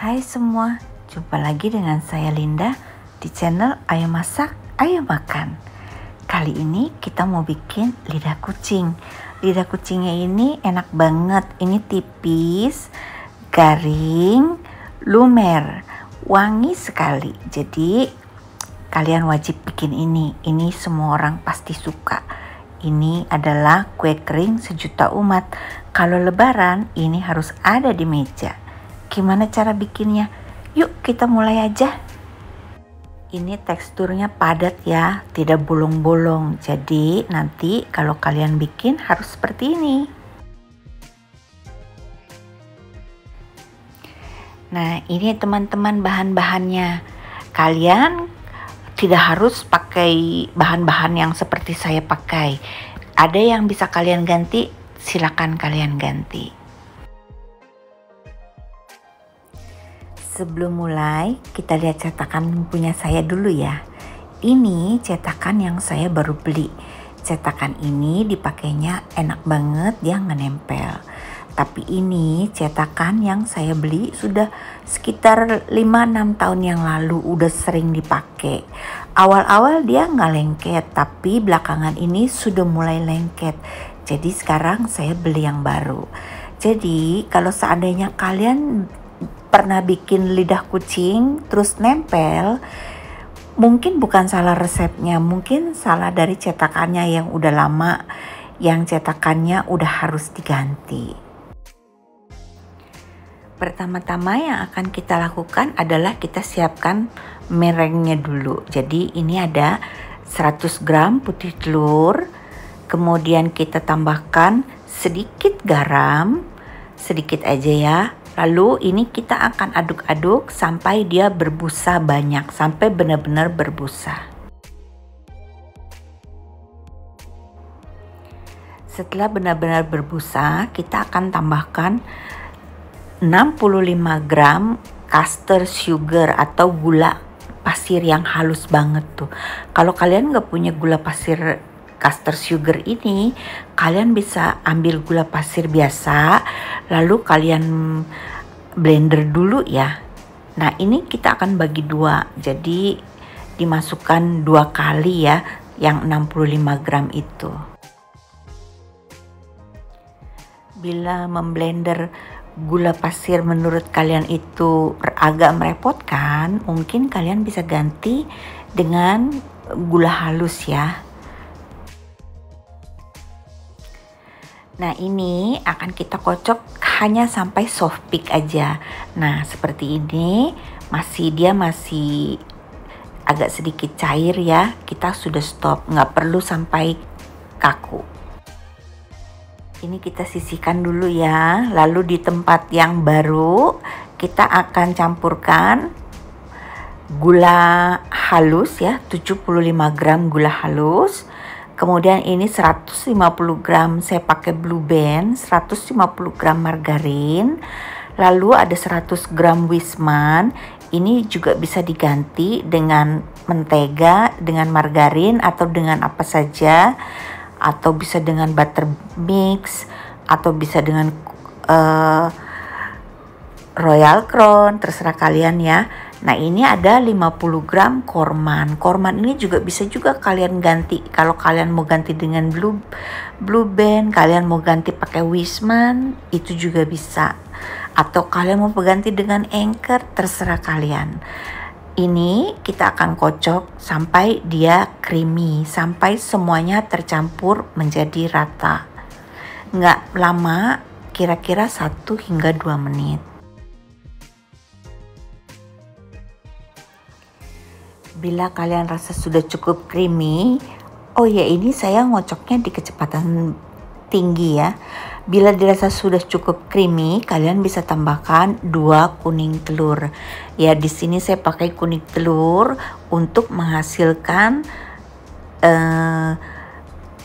Hai semua, jumpa lagi dengan saya Linda di channel Ayo Masak, Ayo Makan. Kali ini kita mau bikin lidah kucing. Lidah kucingnya ini enak banget, ini tipis, garing, lumer, wangi sekali. Jadi kalian wajib bikin ini, ini semua orang pasti suka. Ini adalah kue kering sejuta umat. Kalau lebaran, ini harus ada di meja. Gimana cara bikinnya? Yuk kita mulai aja. Ini teksturnya padat ya, tidak bolong-bolong. Jadi nanti kalau kalian bikin harus seperti ini. Nah ini teman-teman bahan-bahannya. Kalian tidak harus pakai bahan-bahan yang seperti saya pakai. Ada yang bisa kalian ganti, silakan kalian ganti. Sebelum mulai, kita lihat cetakan punya saya dulu ya. Ini cetakan yang saya baru beli. Cetakan ini dipakainya enak banget, dia nggak nempel. Tapi ini cetakan yang saya beli sudah sekitar 5-6 tahun yang lalu udah sering dipakai. Awal-awal dia nggak lengket, tapi belakangan ini sudah mulai lengket. Jadi sekarang saya beli yang baru. Jadi kalau seandainya kalian pernah bikin lidah kucing terus nempel, mungkin bukan salah resepnya, mungkin salah dari cetakannya yang udah lama, yang cetakannya udah harus diganti. Pertama-tama yang akan kita lakukan adalah kita siapkan merengnya dulu. Jadi ini ada 100 gram putih telur, kemudian kita tambahkan sedikit garam, sedikit aja ya. Lalu ini kita akan aduk-aduk sampai dia berbusa banyak, sampai benar-benar berbusa. Setelah benar-benar berbusa, kita akan tambahkan 65 gram caster sugar atau gula pasir yang halus banget tuh. Kalau kalian nggak punya gula pasir caster sugar ini, kalian bisa ambil gula pasir biasa, lalu kalian blender dulu ya. Nah ini kita akan bagi dua, jadi dimasukkan dua kali ya, yang 65 gram itu. Bila memblender gula pasir menurut kalian itu agak merepotkan, mungkin kalian bisa ganti dengan gula halus ya. Nah ini akan kita kocok hanya sampai soft peak aja. Nah seperti ini masih dia masih agak sedikit cair ya. Kita sudah stop, nggak perlu sampai kaku ini kita sisihkan dulu ya lalu di tempat yang baru kita akan campurkan gula halus ya 75 gram gula halus kemudian ini 150 gram saya pakai blue band 150 gram margarin. Lalu ada 100 gram wisman. Ini juga bisa diganti dengan mentega dengan margarin atau dengan apa saja. Atau bisa dengan butter mix atau bisa dengan uh, royal crown terserah kalian ya nah ini ada 50 gram korman korman ini juga bisa juga kalian ganti kalau kalian mau ganti dengan blue blue band kalian mau ganti pakai wisman itu juga bisa atau kalian mau ganti dengan anchor terserah kalian ini kita akan kocok sampai dia creamy, sampai semuanya tercampur menjadi rata. Nggak lama, kira-kira 1 hingga 2 menit. Bila kalian rasa sudah cukup creamy, oh ya ini saya ngocoknya di kecepatan tinggi ya. Bila dirasa sudah cukup creamy, kalian bisa tambahkan dua kuning telur. Ya, di sini saya pakai kuning telur untuk menghasilkan uh,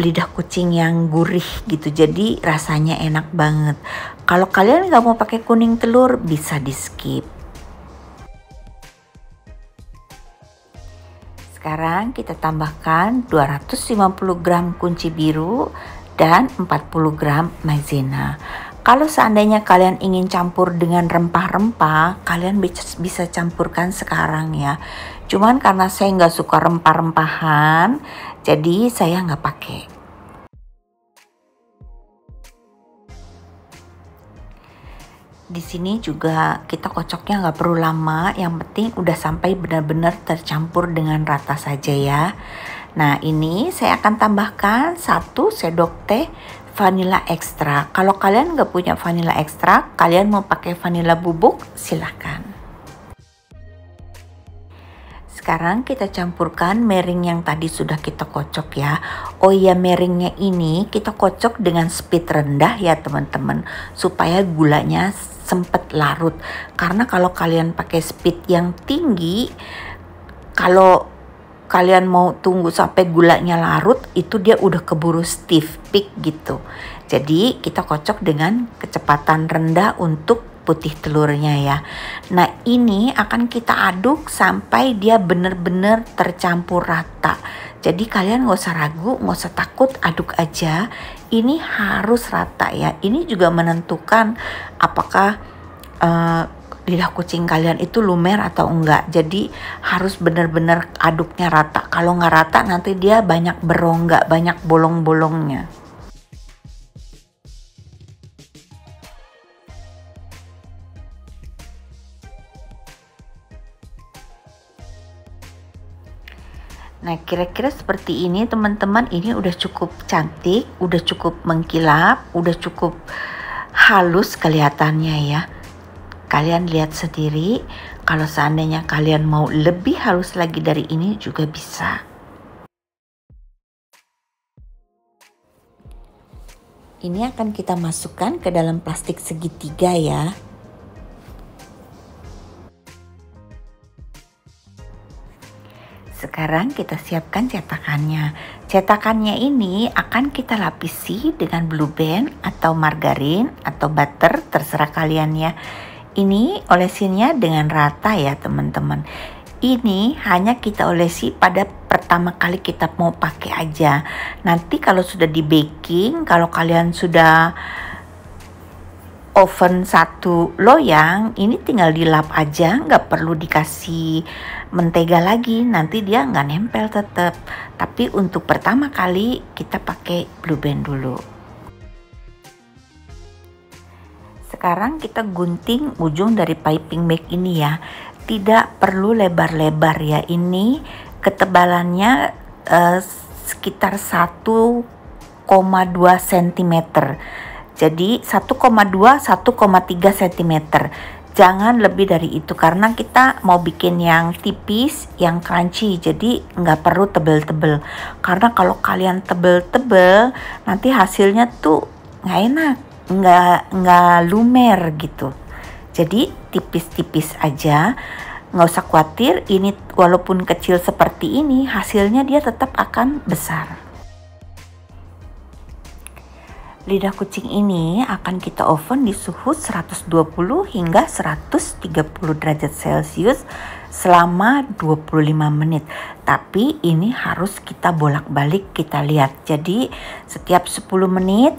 lidah kucing yang gurih gitu. Jadi rasanya enak banget. Kalau kalian nggak mau pakai kuning telur, bisa di skip. Sekarang kita tambahkan 250 gram kunci biru dan 40 gram maizena. Kalau seandainya kalian ingin campur dengan rempah-rempah, kalian bisa campurkan sekarang ya. Cuman karena saya nggak suka rempah-rempahan, jadi saya nggak pakai. Di sini juga kita kocoknya nggak perlu lama, yang penting udah sampai benar-benar tercampur dengan rata saja ya. Nah ini saya akan tambahkan satu sendok teh vanilla ekstra. Kalau kalian nggak punya vanilla ekstra, kalian mau pakai vanilla bubuk, silahkan. Sekarang kita campurkan mering yang tadi sudah kita kocok ya. Oh iya meringnya ini kita kocok dengan speed rendah ya teman-teman. Supaya gulanya sempet larut. Karena kalau kalian pakai speed yang tinggi, kalau kalian mau tunggu sampai gulanya larut, itu dia udah keburu stiff peak gitu. Jadi kita kocok dengan kecepatan rendah untuk putih telurnya ya. Nah ini akan kita aduk sampai dia benar-benar tercampur rata. Jadi kalian nggak usah ragu, nggak usah takut, aduk aja. Ini harus rata ya. Ini juga menentukan apakah uh, lidah kucing kalian itu lumer atau enggak. Jadi harus benar-benar aduknya rata. Kalau nggak rata nanti dia banyak berongga, banyak bolong-bolongnya. Nah, kira-kira seperti ini teman-teman, ini udah cukup cantik, udah cukup mengkilap, udah cukup halus kelihatannya ya. Kalian lihat sendiri, kalau seandainya kalian mau lebih halus lagi dari ini juga bisa. Ini akan kita masukkan ke dalam plastik segitiga ya. Sekarang kita siapkan cetakannya. Cetakannya ini akan kita lapisi dengan blue band atau margarin atau butter, terserah kalian ya. Ini olesinnya dengan rata ya teman-teman. Ini hanya kita olesi pada pertama kali kita mau pakai aja. Nanti kalau sudah di baking, kalau kalian sudah oven satu loyang ini tinggal dilap aja nggak perlu dikasih mentega lagi. Nanti dia nggak nempel tetap tapi untuk pertama kali kita pakai blue band dulu. Sekarang kita gunting ujung dari piping bag ini ya. Tidak perlu lebar-lebar ya. Ini ketebalannya uh, sekitar 1,2 cm jadi 1,2 1,3 cm. Jangan lebih dari itu karena kita mau bikin yang tipis, yang crunchy. Jadi nggak perlu tebel-tebel. Karena kalau kalian tebel-tebel, nanti hasilnya tuh nggak enak, nggak nggak lumer gitu. Jadi tipis-tipis aja nggak usah khawatir ini walaupun kecil seperti ini hasilnya dia tetap akan besar Lidah kucing ini akan kita oven di suhu 120 hingga 130 derajat Celcius selama 25 menit. Tapi ini harus kita bolak-balik kita lihat. Jadi setiap 10 menit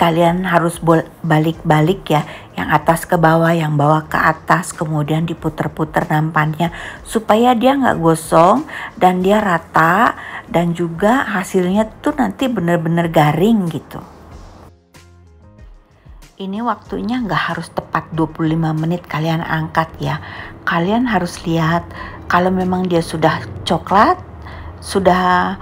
kalian harus balik-balik ya yang atas ke bawah yang bawah ke atas kemudian diputer-puter nampannya supaya dia nggak gosong dan dia rata dan juga hasilnya tuh nanti bener-bener garing gitu ini waktunya nggak harus tepat 25 menit kalian angkat ya. Kalian harus lihat kalau memang dia sudah coklat, sudah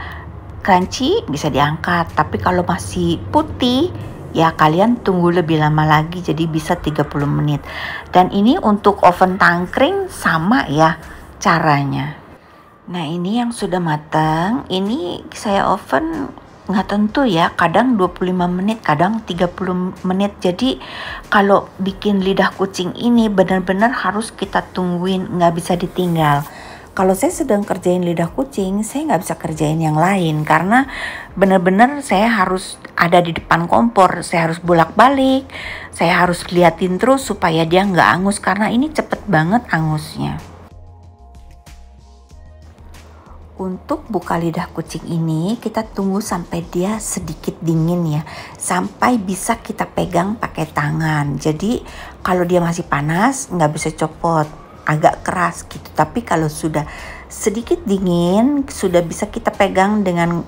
crunchy bisa diangkat. Tapi kalau masih putih ya kalian tunggu lebih lama lagi jadi bisa 30 menit. Dan ini untuk oven tangkring sama ya caranya. Nah ini yang sudah matang, ini saya oven nggak tentu ya kadang 25 menit kadang 30 menit. Jadi kalau bikin lidah kucing ini benar-benar harus kita tungguin nggak bisa ditinggal. Kalau saya sedang kerjain lidah kucing saya nggak bisa kerjain yang lain. Karena benar-benar saya harus ada di depan kompor saya harus bolak-balik saya harus liatin terus supaya dia nggak angus. Karena ini cepet banget angusnya Untuk buka lidah kucing ini kita tunggu sampai dia sedikit dingin ya. Sampai bisa kita pegang pakai tangan. Jadi kalau dia masih panas nggak bisa copot. Agak keras gitu. Tapi kalau sudah sedikit dingin Sudah bisa kita pegang dengan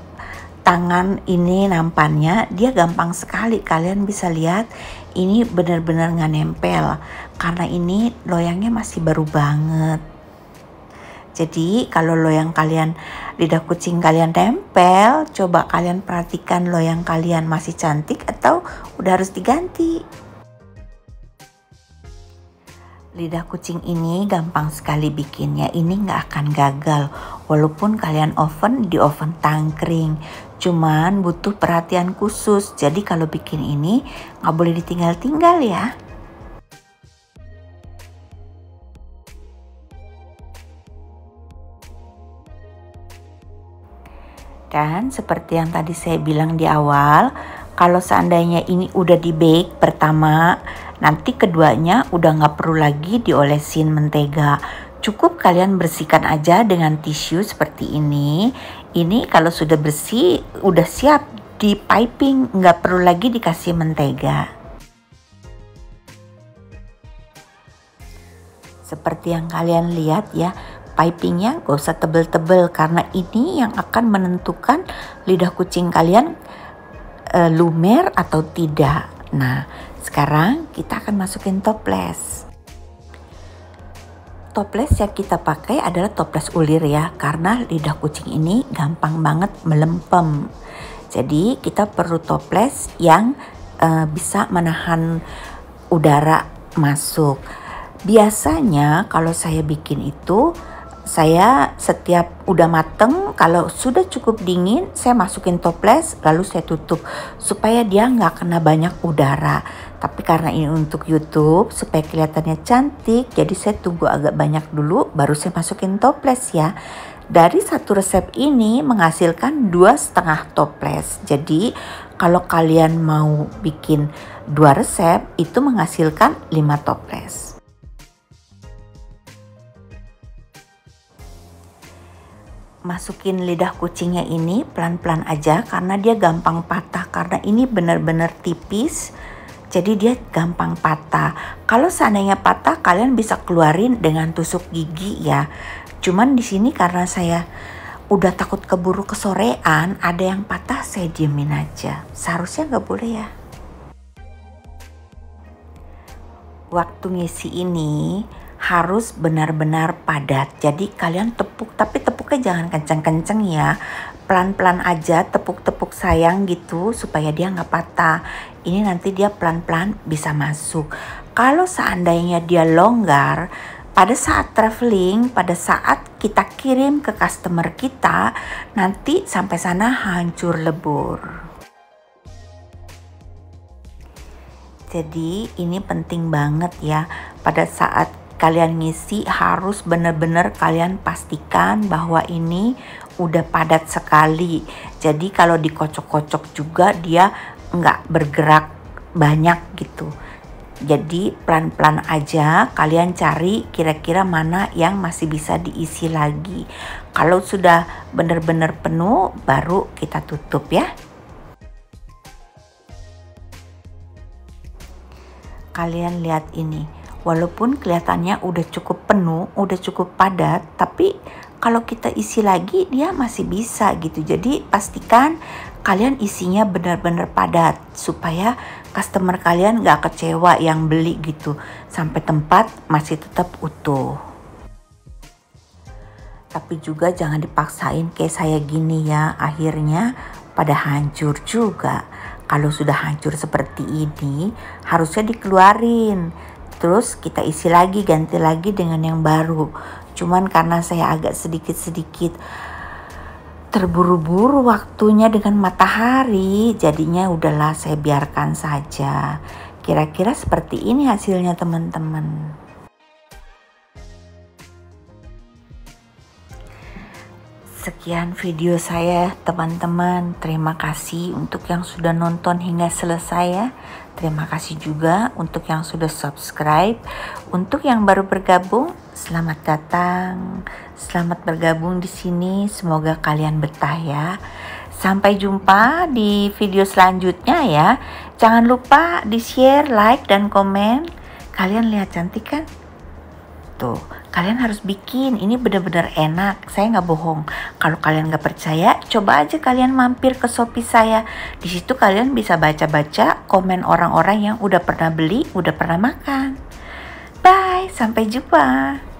tangan ini nampannya dia gampang sekali. Kalian bisa lihat ini benar-benar nggak nempel. Karena ini loyangnya masih baru banget jadi kalau loyang kalian lidah kucing kalian tempel coba kalian perhatikan loyang kalian masih cantik atau udah harus diganti. Lidah kucing ini gampang sekali bikinnya ini nggak akan gagal. Walaupun kalian oven di oven tangkring. Cuman butuh perhatian khusus. Jadi kalau bikin ini nggak boleh ditinggal-tinggal ya dan seperti yang tadi saya bilang di awal kalau seandainya ini udah di bake pertama Nanti keduanya udah nggak perlu lagi diolesin mentega. Cukup kalian bersihkan aja dengan tisu seperti ini. Ini kalau sudah bersih, udah siap di piping, nggak perlu lagi dikasih mentega. Seperti yang kalian lihat ya, pipingnya gak usah tebel-tebel karena ini yang akan menentukan lidah kucing kalian e, lumer atau tidak. Nah, sekarang kita akan masukin toples. Toples yang kita pakai adalah toples ulir ya, karena lidah kucing ini gampang banget melempem. Jadi kita perlu toples yang uh, bisa menahan udara masuk. Biasanya kalau saya bikin itu saya setiap udah mateng kalau sudah cukup dingin saya masukin toples lalu saya tutup. Supaya dia nggak kena banyak udara. Tapi karena ini untuk YouTube supaya kelihatannya cantik jadi saya tunggu agak banyak dulu baru saya masukin toples ya. Dari satu resep ini menghasilkan dua setengah toples. Jadi kalau kalian mau bikin dua resep itu menghasilkan lima toples masukin lidah kucingnya ini pelan-pelan aja karena dia gampang patah karena ini benar-benar tipis jadi dia gampang patah. Kalau seandainya patah kalian bisa keluarin dengan tusuk gigi ya. Cuman di sini karena saya udah takut keburu kesorean ada yang patah saya diemin aja. Seharusnya nggak boleh ya. Waktu ngisi ini harus benar-benar padat. Jadi kalian tepuk tapi tepuknya jangan kenceng-kenceng ya. Pelan-pelan aja tepuk-tepuk sayang gitu supaya dia nggak patah. Ini nanti dia pelan-pelan bisa masuk. Kalau seandainya dia longgar, pada saat traveling, pada saat kita kirim ke customer kita, nanti sampai sana hancur lebur. Jadi ini penting banget ya pada saat kalian ngisi harus benar-benar kalian pastikan bahwa ini udah padat sekali. Jadi kalau dikocok-kocok juga dia nggak bergerak banyak gitu. Jadi pelan-pelan aja kalian cari kira-kira mana yang masih bisa diisi lagi. Kalau sudah benar-benar penuh baru kita tutup ya. Kalian lihat ini walaupun kelihatannya udah cukup penuh, udah cukup padat, tapi kalau kita isi lagi dia masih bisa gitu. Jadi pastikan kalian isinya benar-benar padat supaya customer kalian gak kecewa yang beli gitu sampai tempat masih tetap utuh. Tapi juga jangan dipaksain kayak saya gini ya, akhirnya pada hancur juga. Kalau sudah hancur seperti ini, harusnya dikeluarin terus kita isi lagi ganti lagi dengan yang baru. Cuman karena saya agak sedikit-sedikit terburu-buru waktunya dengan matahari jadinya udahlah saya biarkan saja. Kira-kira seperti ini hasilnya teman-teman Sekian video saya teman-teman. Terima kasih untuk yang sudah nonton hingga selesai ya. Terima kasih juga untuk yang sudah subscribe. Untuk yang baru bergabung, selamat datang. Selamat bergabung di sini. Semoga kalian betah ya. Sampai jumpa di video selanjutnya ya. Jangan lupa di-share, like, dan komen. Kalian lihat cantik kan? Tuh, kalian harus bikin. Ini benar-benar enak. Saya nggak bohong. Kalau kalian nggak percaya, coba aja kalian mampir ke Shopee saya. Di situ kalian bisa baca-baca komen orang-orang yang udah pernah beli, udah pernah makan. Bye, sampai jumpa.